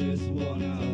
just wanna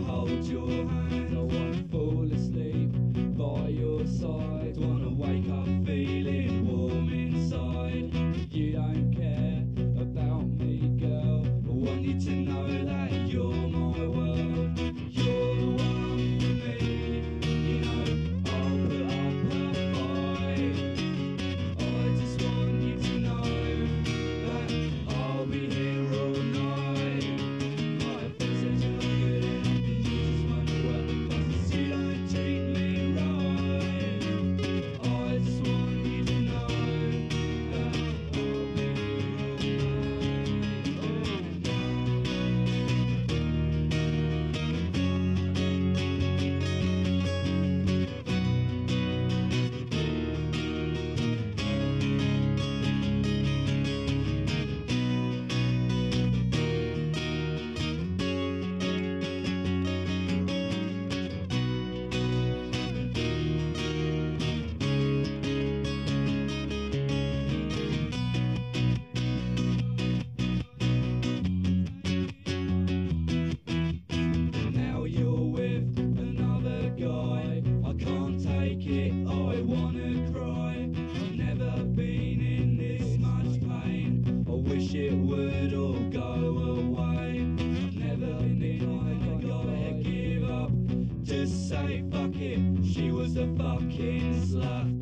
a fucking slut.